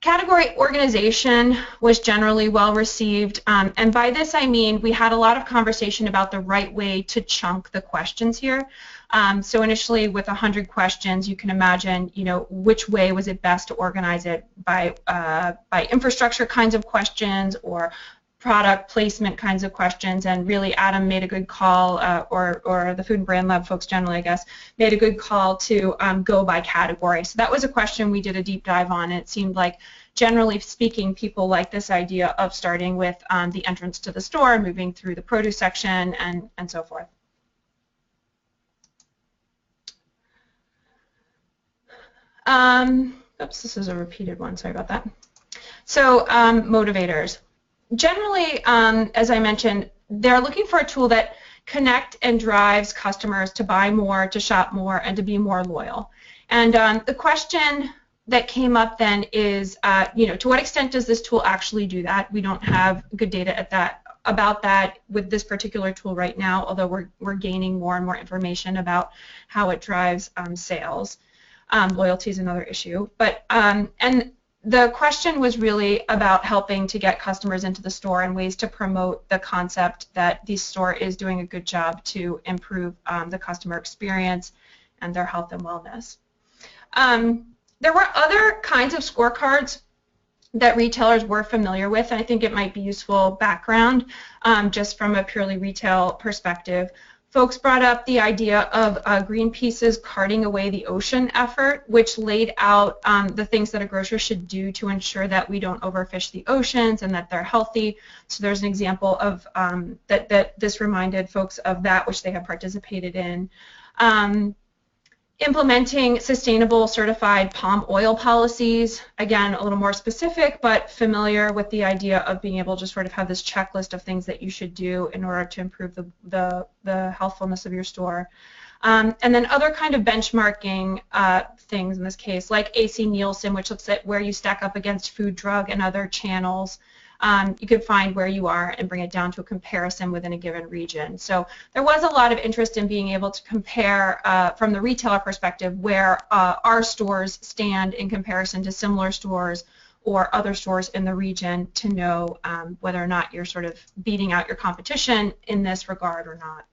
Category organization was generally well received, um, and by this I mean we had a lot of conversation about the right way to chunk the questions here. Um, so initially with 100 questions, you can imagine, you know, which way was it best to organize it by, uh, by infrastructure kinds of questions or product placement kinds of questions and really Adam made a good call uh, or, or the Food and Brand Lab folks generally I guess made a good call to um, go by category. So that was a question we did a deep dive on and it seemed like generally speaking people like this idea of starting with um, the entrance to the store, moving through the produce section and, and so forth. Um, oops, this is a repeated one, sorry about that. So um, motivators generally, um, as I mentioned, they're looking for a tool that connect and drives customers to buy more, to shop more, and to be more loyal. And um, the question that came up then is, uh, you know, to what extent does this tool actually do that? We don't have good data at that about that with this particular tool right now, although we're, we're gaining more and more information about how it drives um, sales. Um, loyalty is another issue. But um, and the question was really about helping to get customers into the store and ways to promote the concept that the store is doing a good job to improve um, the customer experience and their health and wellness. Um, there were other kinds of scorecards that retailers were familiar with, and I think it might be useful background um, just from a purely retail perspective folks brought up the idea of uh, Greenpeace's carting away the ocean effort, which laid out um, the things that a grocer should do to ensure that we don't overfish the oceans and that they're healthy. So there's an example of um, that, that this reminded folks of that which they have participated in. Um, implementing sustainable certified palm oil policies, again, a little more specific, but familiar with the idea of being able to sort of have this checklist of things that you should do in order to improve the, the, the healthfulness of your store. Um, and then other kind of benchmarking uh, things in this case, like AC Nielsen, which looks at where you stack up against food, drug, and other channels um, you could find where you are and bring it down to a comparison within a given region. So there was a lot of interest in being able to compare uh, from the retailer perspective where uh, our stores stand in comparison to similar stores or other stores in the region to know um, whether or not you're sort of beating out your competition in this regard or not.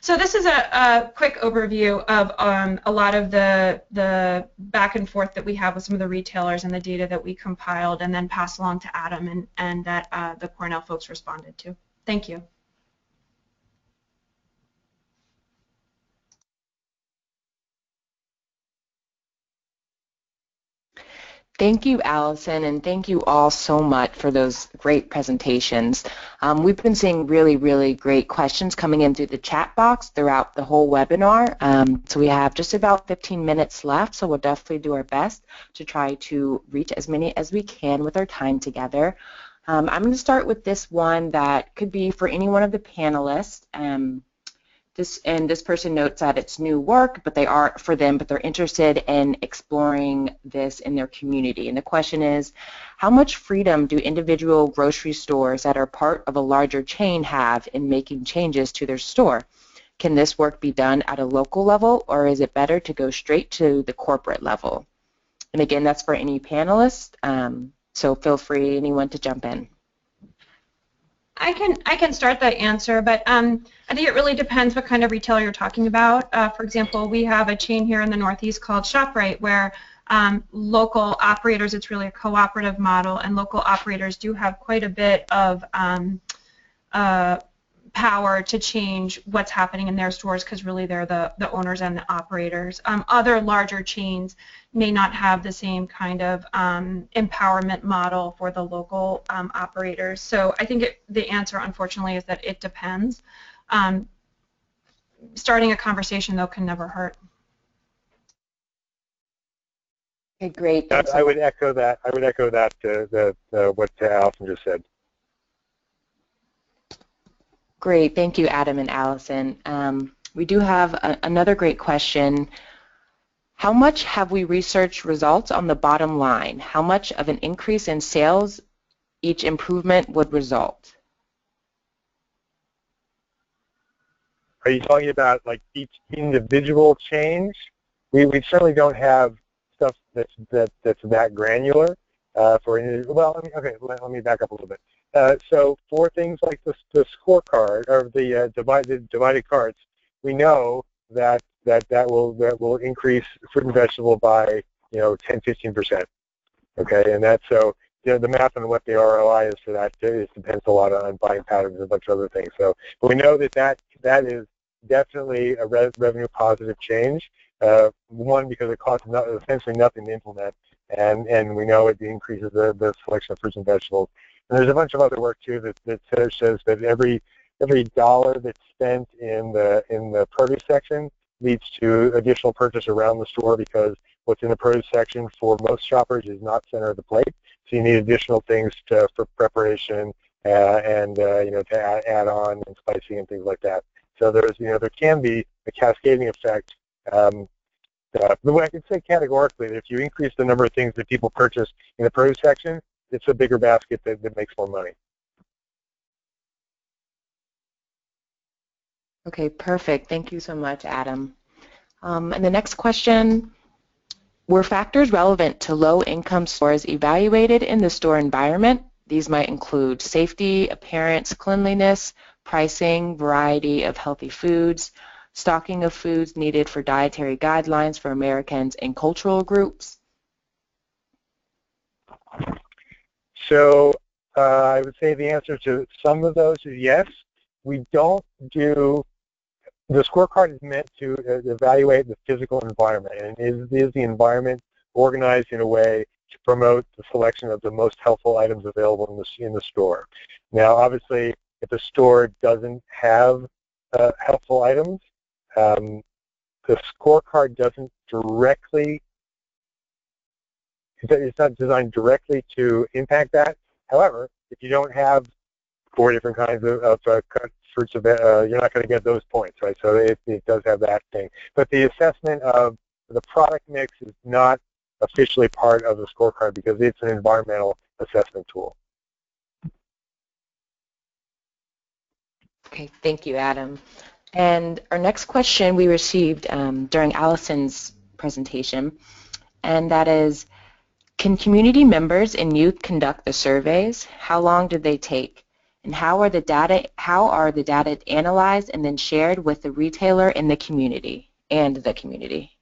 So this is a, a quick overview of um, a lot of the, the back and forth that we have with some of the retailers and the data that we compiled and then passed along to Adam and, and that uh, the Cornell folks responded to. Thank you. Thank you, Allison, and thank you all so much for those great presentations. Um, we've been seeing really, really great questions coming in through the chat box throughout the whole webinar. Um, so we have just about 15 minutes left, so we'll definitely do our best to try to reach as many as we can with our time together. Um, I'm going to start with this one that could be for any one of the panelists. This, and this person notes that it's new work, but they are for them, but they're interested in exploring this in their community. And the question is, how much freedom do individual grocery stores that are part of a larger chain have in making changes to their store? Can this work be done at a local level, or is it better to go straight to the corporate level? And again, that's for any panelists, um, so feel free, anyone, to jump in. I can I can start that answer, but um, I think it really depends what kind of retailer you're talking about. Uh, for example, we have a chain here in the Northeast called ShopRite, where um, local operators, it's really a cooperative model, and local operators do have quite a bit of um, uh, power to change what's happening in their stores because really they're the, the owners and the operators. Um, other larger chains may not have the same kind of um, empowerment model for the local um, operators. So I think it, the answer, unfortunately, is that it depends. Um, starting a conversation, though, can never hurt. Okay, great. I, I would echo that. I would echo that. Uh, the, uh, what Allison just said. Great, thank you, Adam and Allison. Um, we do have a, another great question. How much have we researched results on the bottom line? How much of an increase in sales each improvement would result? Are you talking about like each individual change? We, we certainly don't have stuff that's that, that's that granular uh, for well. Let me, okay, let, let, me back up a little bit. Uh, so for things like the, the scorecard or the uh, divided divided cards, we know that that that will that will increase fruit and vegetable by you know 10, 15 percent. Okay, and that's so you know, the math on what the ROI is for that it depends a lot on buying patterns and a bunch of other things. So, but we know that that that is definitely a re revenue positive change. Uh, one because it costs essentially nothing to implement, and and we know it increases the, the selection of fruits and vegetables. And there's a bunch of other work too that that says that every every dollar that's spent in the in the produce section leads to additional purchase around the store because what's in the produce section for most shoppers is not center of the plate. So you need additional things to, for preparation uh, and uh, you know to add, add on and spicing and things like that. So there's you know there can be a cascading effect. Um, uh, the way I can say categorically that if you increase the number of things that people purchase in the produce section, it's a bigger basket that, that makes more money. Okay, perfect. Thank you so much, Adam. Um, and the next question, were factors relevant to low-income stores evaluated in the store environment? These might include safety, appearance, cleanliness, pricing, variety of healthy foods, stocking of foods needed for dietary guidelines for Americans and cultural groups. So uh, I would say the answer to some of those is yes. We don't do the scorecard is meant to uh, evaluate the physical environment, and is, is the environment organized in a way to promote the selection of the most helpful items available in the, in the store. Now, obviously, if the store doesn't have uh, helpful items, um, the scorecard doesn't directly, it's not designed directly to impact that. However, if you don't have four different kinds of, of uh, fruits of uh, you're not going to get those points, right? So it, it does have that thing. But the assessment of the product mix is not officially part of the scorecard because it's an environmental assessment tool. Okay, thank you, Adam. And our next question we received um, during Allison's presentation, and that is, can community members and youth conduct the surveys? How long did they take? And how are the data how are the data analyzed and then shared with the retailer and the community and the community?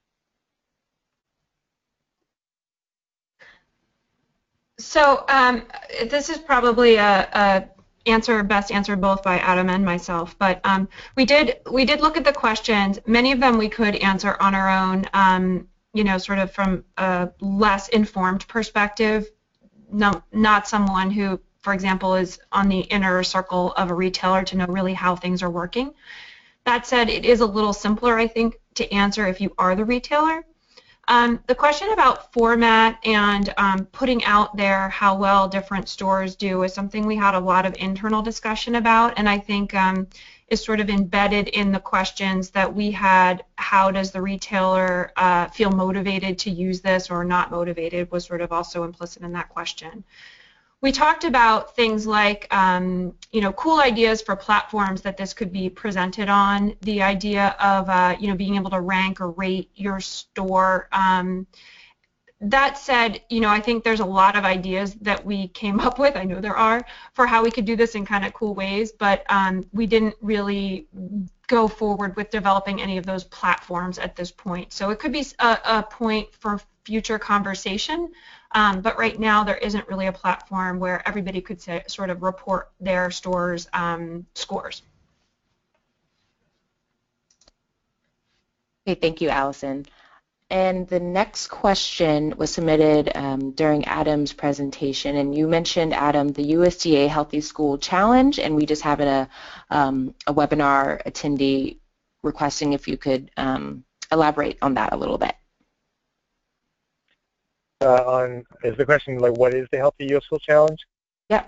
So um, this is probably a, a, answer best answered both by Adam and myself. But um, we did we did look at the questions. Many of them we could answer on our own. Um, you know, sort of from a less informed perspective. No, not someone who for example, is on the inner circle of a retailer to know really how things are working. That said, it is a little simpler, I think, to answer if you are the retailer. Um, the question about format and um, putting out there how well different stores do is something we had a lot of internal discussion about, and I think um, is sort of embedded in the questions that we had. How does the retailer uh, feel motivated to use this or not motivated was sort of also implicit in that question we talked about things like, um, you know, cool ideas for platforms that this could be presented on. The idea of, uh, you know, being able to rank or rate your store. Um, that said, you know, I think there's a lot of ideas that we came up with. I know there are for how we could do this in kind of cool ways, but um, we didn't really go forward with developing any of those platforms at this point. So it could be a, a point for future conversation. Um, but right now, there isn't really a platform where everybody could say, sort of report their store's um, scores. Okay, thank you, Allison. And the next question was submitted um, during Adam's presentation, and you mentioned, Adam, the USDA Healthy School Challenge, and we just have a, um, a webinar attendee requesting if you could um, elaborate on that a little bit uh, on is the question like what is the Healthy U.S. School Challenge? Yeah.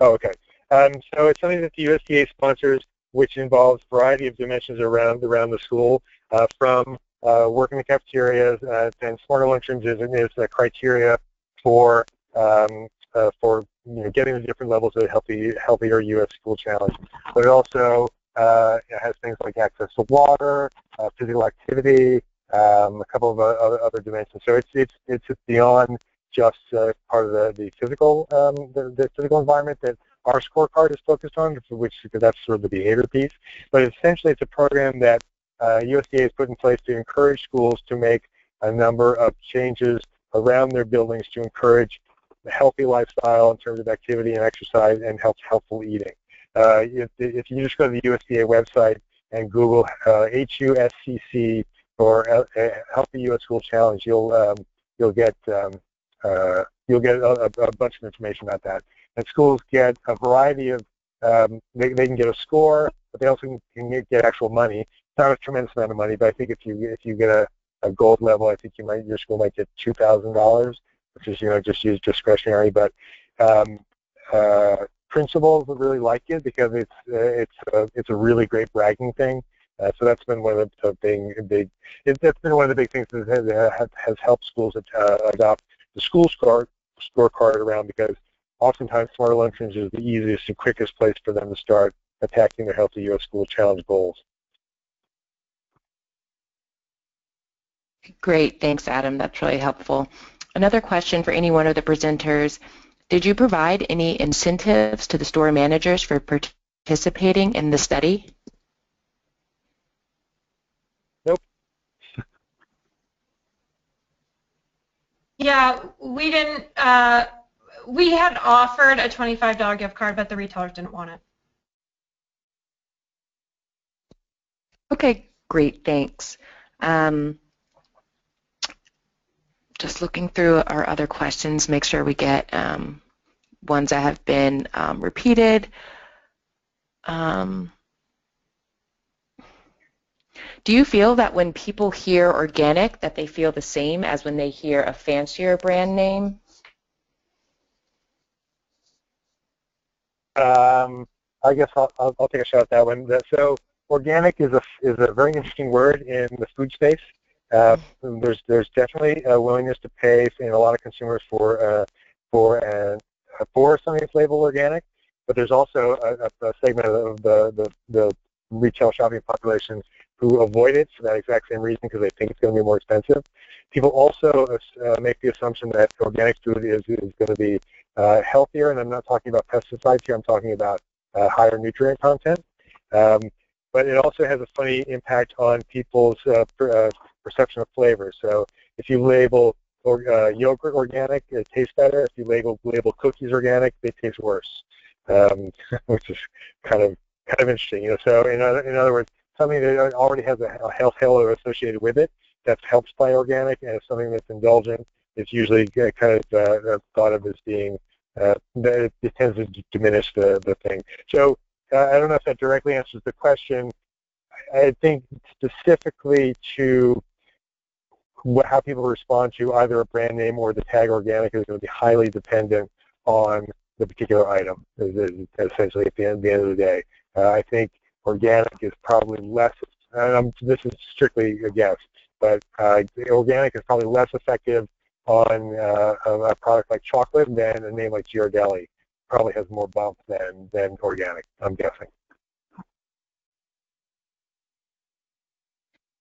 Oh, okay. Um, so it's something that the USDA sponsors, which involves a variety of dimensions around around the school, uh, from uh, working the cafeterias, uh, and smarter lunchrooms is, is a criteria for um, uh, for you know, getting the different levels of healthy, healthier U.S. school challenge. But it also uh, it has things like access to water, uh, physical activity, um, a couple of uh, other dimensions. So it's it's it's beyond just uh, part of the the physical um, the, the physical environment that our scorecard is focused on, which because that's sort of the behavior piece. But essentially, it's a program that uh, USDA has put in place to encourage schools to make a number of changes around their buildings to encourage a healthy lifestyle in terms of activity and exercise and health, healthful eating. Uh, if, if, you just go to the USDA website and Google uh, HUSSC or uh, Healthy U.S. School Challenge, you'll um, you'll get um, uh, you'll get a, a, bunch of information about that. And schools get a variety of um, they, they can get a score, but they also can get, actual money. It's not a tremendous amount of money, but I think if you if you get a, a gold level, I think you might your school might get two thousand dollars which is you know just use discretionary. But um, uh, principals really like it because it's uh, it's a, it's a really great bragging thing. Uh, so that's been one of the big big it, that's been one of the big things that has, has helped schools uh, adopt the school score scorecard around because oftentimes Smarter Lunchrooms is the easiest and quickest place for them to start attacking their Healthy U.S. School Challenge goals. Great, thanks Adam, that's really helpful. Another question for any one of the presenters. Did you provide any incentives to the store managers for participating in the study? Yeah, we didn't. Uh, we had offered a $25 gift card, but the retailers didn't want it. Okay, great, thanks. Um, just looking through our other questions, make sure we get um, ones that have been um, repeated. Um, do you feel that when people hear organic that they feel the same as when they hear a fancier brand name? Um, I guess I'll, I'll, I'll, take a shot at that one. So organic is a, is a very interesting word in the food space. Uh, there's there's definitely a willingness to pay in a lot of consumers for uh, for uh, for something that's labeled organic, but there's also a, a segment of the, the, the retail shopping population who avoid it for that exact same reason because they think it's going to be more expensive. People also uh, make the assumption that organic food is, is going to be uh, healthier, and I'm not talking about pesticides here, I'm talking about uh, higher nutrient content. Um, but it also has a funny impact on people's uh, uh, perception of flavor. So if you label or, uh, yogurt organic, it tastes better. If you label label cookies organic, they taste worse, um, which is kind of kind of interesting. You know, so in other, in other words, something that already has a, a health halo associated with it that's helped by organic, and if something that's indulgent, it's usually kind of uh, thought of as being uh, it, it tends to diminish the the thing. So uh, I don't know if that directly answers the question. I think specifically to how people respond to either a brand name or the tag organic is going to be highly dependent on the particular item, essentially at the end, the end of the day. Uh, I think organic is probably less, and I'm, this is strictly a guess, but uh, organic is probably less effective on uh, a product like chocolate than a name like Ghirardelli. Probably has more bump than, than organic, I'm guessing.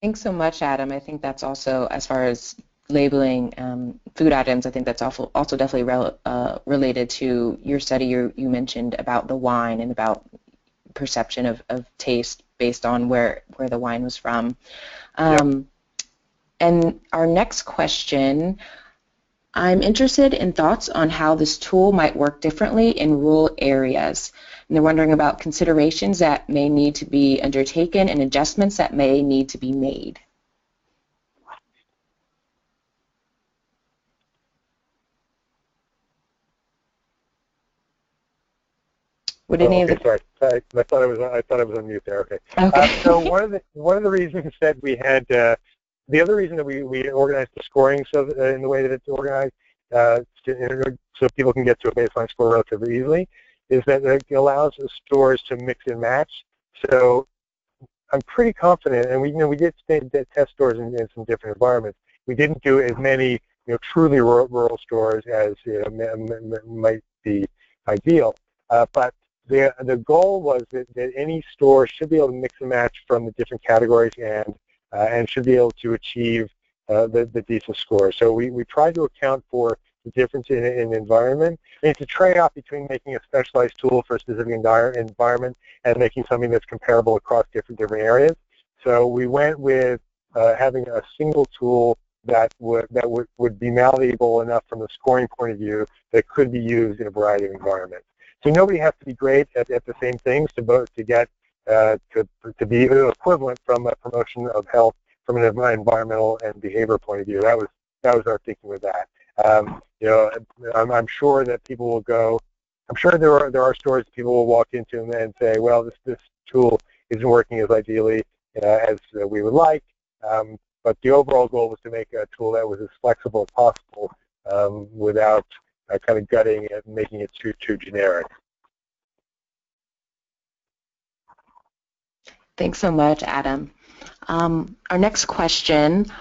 Thanks so much, Adam. I think that's also, as far as labeling um, food items, I think that's also, also definitely uh, related to your study you, you mentioned about the wine and about perception of, of taste based on where, where the wine was from. Um, yep. And our next question, I'm interested in thoughts on how this tool might work differently in rural areas. And they're wondering about considerations that may need to be undertaken and adjustments that may need to be made. Would any oh, okay, of the... sorry. I, I, thought I was I thought I was on mute there. Okay. okay. Uh, so one of the one of the reasons that we had uh, the other reason that we, we organized the scoring so uh, in the way that it's organized uh, to, so people can get to a baseline score relatively easily is that it allows the stores to mix and match. So I'm pretty confident, and we you know we did test stores in, in some different environments. We didn't do as many you know truly rural, rural stores as you know, might be ideal, uh, but the the goal was that, that any store should be able to mix and match from the different categories and uh, and should be able to achieve uh, the the decent score. So we we tried to account for the difference in, in environment. It's a trade-off between making a specialized tool for a specific environment and making something that's comparable across different different areas. So we went with uh, having a single tool that would that would, would be malleable enough from a scoring point of view that could be used in a variety of environments. So nobody has to be great at, at the same things to both to get uh, to to be equivalent from a promotion of health from an environmental and behavior point of view. That was that was our thinking with that. Um, you know, I'm, I'm sure that people will go. I'm sure there are there are stores that people will walk into and, and say, well, this this tool isn't working as ideally uh, as uh, we would like. Um, but the overall goal was to make a tool that was as flexible as possible um, without uh, kind of gutting it and making it too too generic. Thanks so much, Adam. Um, our next question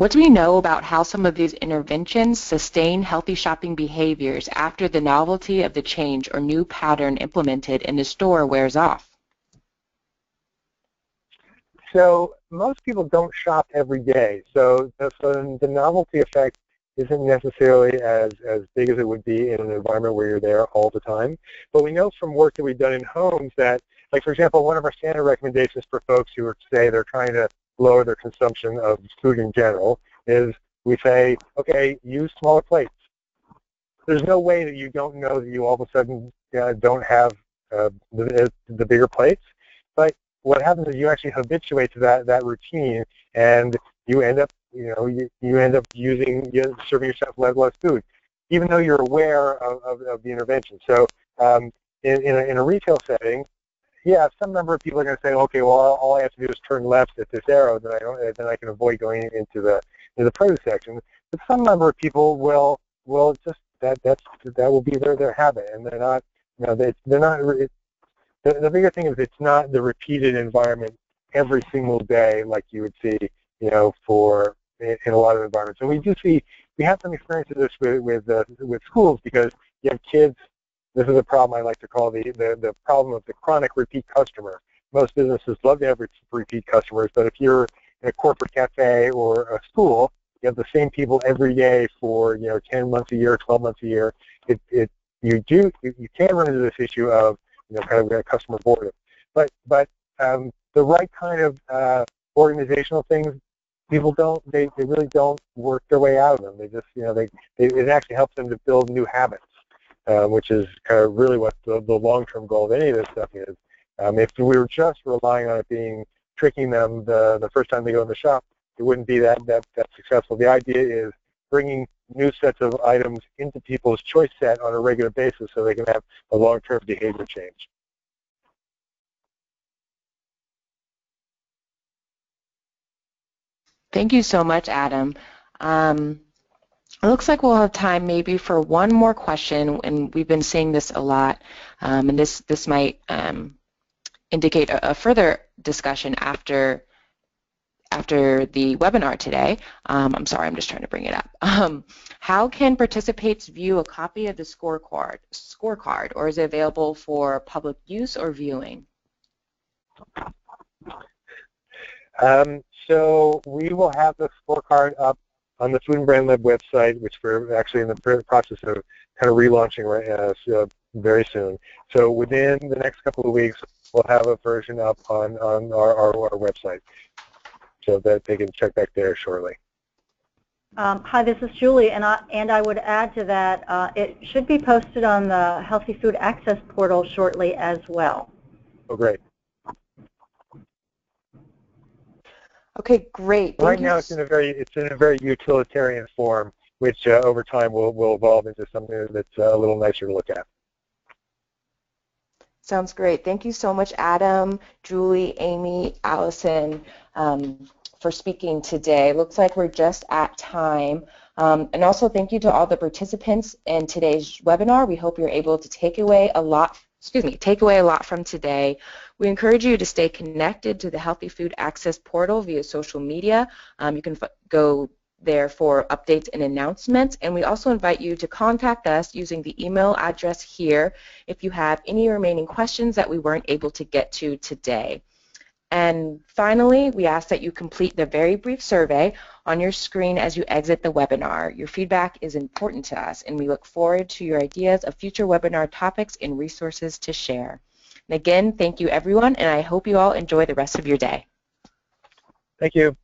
what do we know about how some of these interventions sustain healthy shopping behaviors after the novelty of the change or new pattern implemented in the store wears off? So most people don't shop every day. So the, so the novelty effect isn't necessarily as, as big as it would be in an environment where you're there all the time. But we know from work that we've done in homes that, like for example, one of our standard recommendations for folks who are, say they're trying to lower their consumption of food in general is we say, okay, use smaller plates. There's no way that you don't know that you all of a sudden uh, don't have uh, the, the bigger plates, but what happens is you actually habituate to that, that routine and you end up, you know, you, you end up using, you know, serving yourself less, less food, even though you're aware of, of, of the intervention. So um, in, in, a, in a retail setting, yeah, some number of people are going to say, okay, well, all I have to do is turn left at this arrow, then I don't, then I can avoid going into the into the produce section. But some number of people will will just that that's that will be their their habit, and they're not, you know, they they're not. It, the, the bigger thing is it's not the repeated environment every single day like you would see, you know, for in, in a lot of environments. And we do see we have some experience of this with with uh, with schools because you have kids this is a problem I like to call the, the, the problem of the chronic repeat customer. Most businesses love to have repeat customers, but if you're in a corporate cafe or a school, you have the same people every day for you know 10 months a year, 12 months a year. It, it you do you can run into this issue of you know kind of a customer boredom. But but um, the right kind of uh, organizational things, people don't they, they really don't work their way out of them. They just you know they, they it actually helps them to build new habits um, which is kind of really what the, the long-term goal of any of this stuff is. Um, if we were just relying on it being tricking them the, the first time they go in the shop, it wouldn't be that, that, that successful. The idea is bringing new sets of items into people's choice set on a regular basis so they can have a long-term behavior change. Thank you so much, Adam. Um, it looks like we'll have time maybe for one more question, and we've been seeing this a lot, um, and this, this might um, indicate a, a, further discussion after after the webinar today. Um, I'm sorry, I'm just trying to bring it up. Um, how can participants view a copy of the scorecard, scorecard, or is it available for public use or viewing? Um, so we will have the scorecard up on the Food and Brand Lab website, which we're actually in the process of kind of relaunching right now, so very soon. So within the next couple of weeks, we'll have a version up on, on our, our, our website so that they can check back there shortly. Um, hi, this is Julie, and I, and I would add to that, uh, it should be posted on the Healthy Food Access portal shortly as well. Oh, great. Okay, great. Thank right now, it's in a very it's in a very utilitarian form, which uh, over time will will evolve into something that's uh, a little nicer to look at. Sounds great. Thank you so much, Adam, Julie, Amy, Allison, um, for speaking today. Looks like we're just at time. Um, and also thank you to all the participants in today's webinar. We hope you're able to take away a lot, excuse me, take away a lot from today. We encourage you to stay connected to the Healthy Food Access portal via social media. Um, you can go there for updates and announcements. And we also invite you to contact us using the email address here if you have any remaining questions that we weren't able to get to today. And finally, we ask that you complete the very brief survey on your screen as you exit the webinar. Your feedback is important to us, and we look forward to your ideas of future webinar topics and resources to share. And again, thank you everyone, and I hope you all enjoy the rest of your day. Thank you.